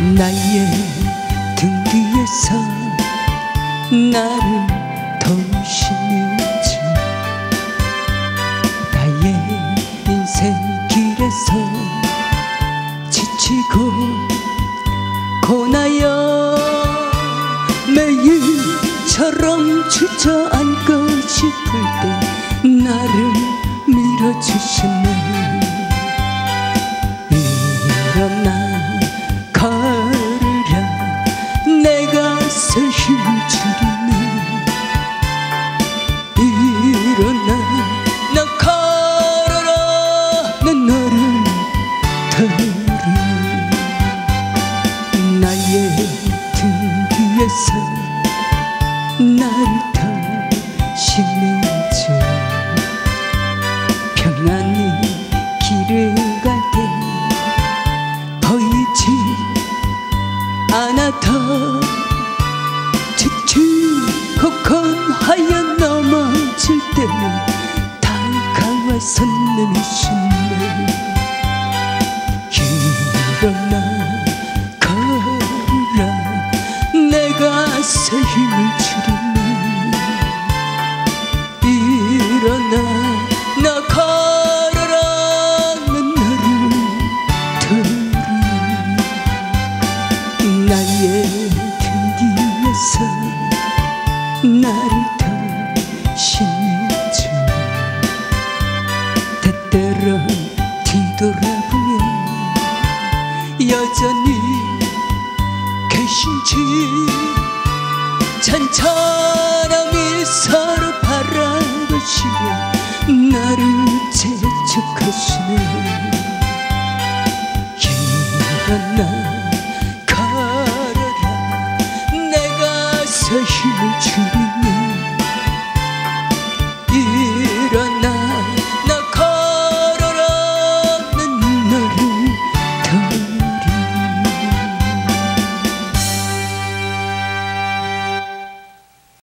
나의 등 뒤에서 나를 도우시는지. 나의 인생길에서 지치고 고나여 매일처럼 주저앉고 싶을 때 나를 밀어주시네 등 뒤에서 나를 터시는지 평안히 길을 갈 때 보이지 않아도 지치고 건하여 새 힘을 주리니 일어나 나 걸어라 난 너를 들으니 나의 등 뒤에서 나를 중 때때로 뒤돌아보면 여전히 계신지 사람이 서로 바라보시며 나를 재촉하시네. 기억나